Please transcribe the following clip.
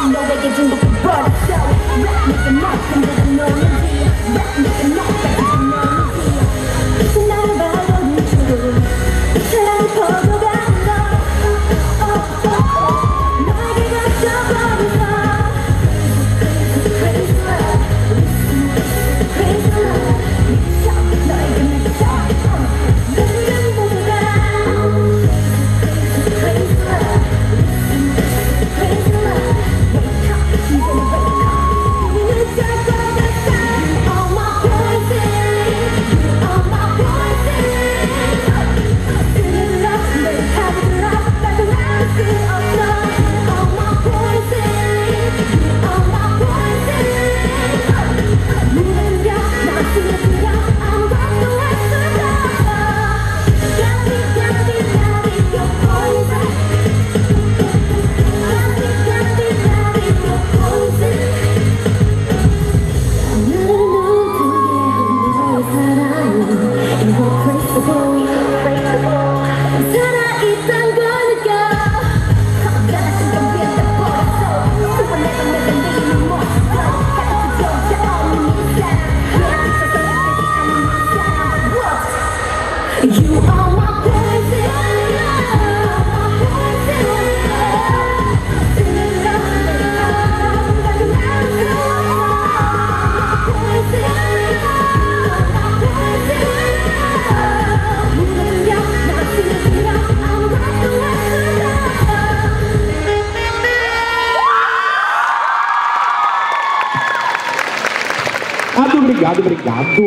You know they can do it, but Obrigado, obrigado, obrigado.